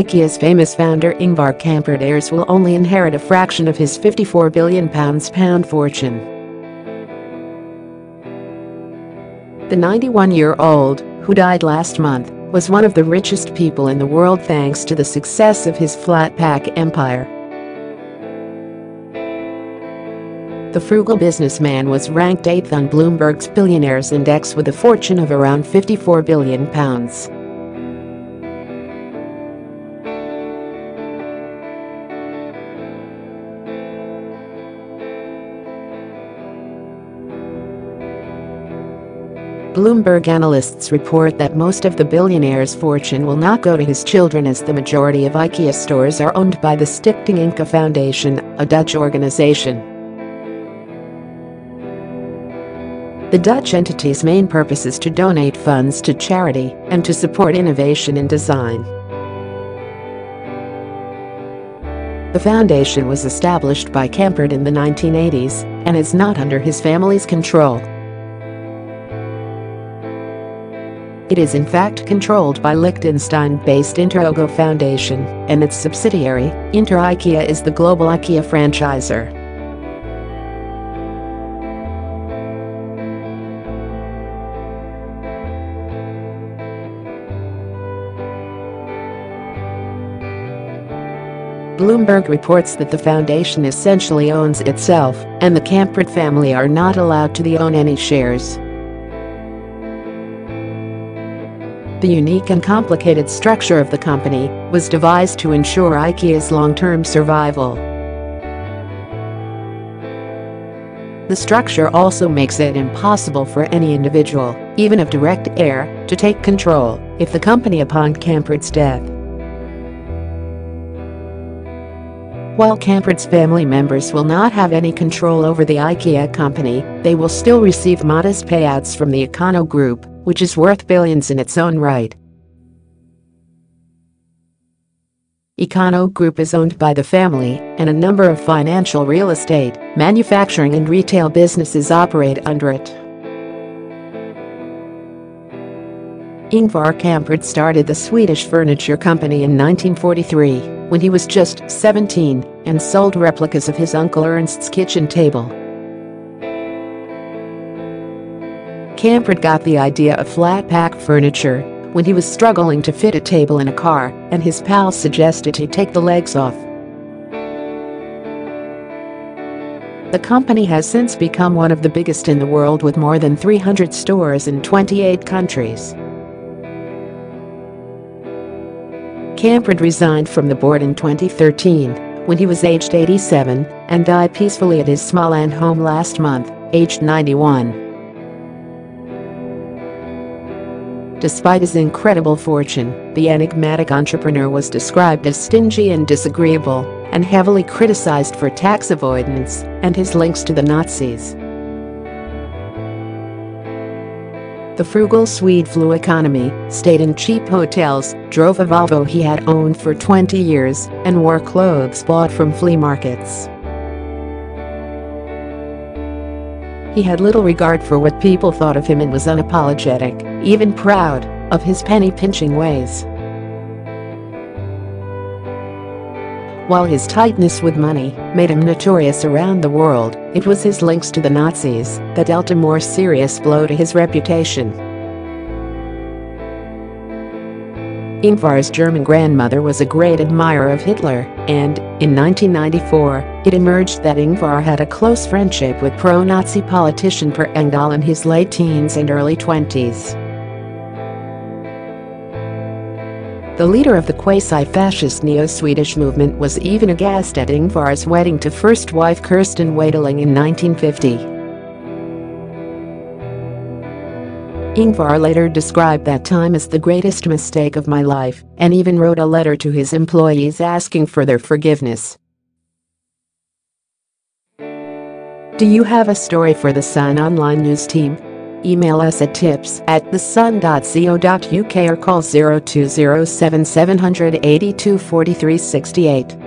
IKEA's famous founder Ingvar Kamprad will only inherit a fraction of his £54 billion pound fortune. The 91-year-old, who died last month, was one of the richest people in the world thanks to the success of his flat pack empire. The frugal businessman was ranked 8th on Bloomberg's Billionaires Index with a fortune of around £54 billion. Bloomberg analysts report that most of the billionaire's fortune will not go to his children as the majority of IKEA stores are owned by the Stichting Ingka Foundation, a Dutch organization. The Dutch entity's main purpose is to donate funds to charity and to support innovation in design. The foundation was established by Kamprad in the 1980s and is not under his family's control. It is in fact controlled by Liechtenstein-based Interogo Foundation, and its subsidiary, Inter IKEA is the global IKEA franchisor. Bloomberg reports that the foundation essentially owns itself, and the Kamprad family are not allowed to own any shares. The unique and complicated structure of the company was devised to ensure IKEA's long-term survival. The structure also makes it impossible for any individual, even of direct heir, to take control if the company upon Kamprad's death While Kamprad's family members will not have any control over the IKEA company, they will still receive modest payouts from the Ikano Group, which is worth billions in its own right. Ikano Group is owned by the family, and a number of financial real estate, manufacturing and retail businesses operate under it. Ingvar Kamprad started the Swedish furniture company in 1943 when he was just 17 and sold replicas of his uncle Ernst's kitchen table. Kamprad got the idea of flat pack furniture when he was struggling to fit a table in a car and his pal suggested he take the legs off. The company has since become one of the biggest in the world with more than 300 stores in 28 countries. Kamprad resigned from the board in 2013 when he was aged 87 and died peacefully at his Småland home last month, aged 91. Despite his incredible fortune, the enigmatic entrepreneur was described as stingy and disagreeable and heavily criticized for tax avoidance and his links to the Nazis. The frugal Swede flew economy, stayed in cheap hotels, drove a Volvo he had owned for 20 years, and wore clothes bought from flea markets. He had little regard for what people thought of him and was unapologetic, even proud, of his penny-pinching ways. While his tightness with money made him notorious around the world, it was his links to the Nazis that dealt a more serious blow to his reputation. Ingvar's German grandmother was a great admirer of Hitler, and, in 1994, it emerged that Ingvar had a close friendship with pro-Nazi politician Per Engdahl in his late teens and early 20s. The leader of the quasi-fascist neo-Swedish movement was even aghast at Ingvar's wedding to first wife Kirsten Wiedling in 1950. Ingvar later described that time as the greatest mistake of my life and even wrote a letter to his employees asking for their forgiveness. Do you have a story for the Sun online news team? Email us at tips at thesun.co.uk or call 0207 782 4368.